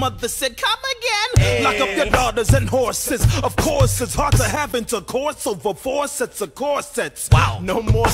Mother said, come again. Lock up your daughters and horses. Of course, it's hard to have intercourse over four sets of corsets. Wow. No more.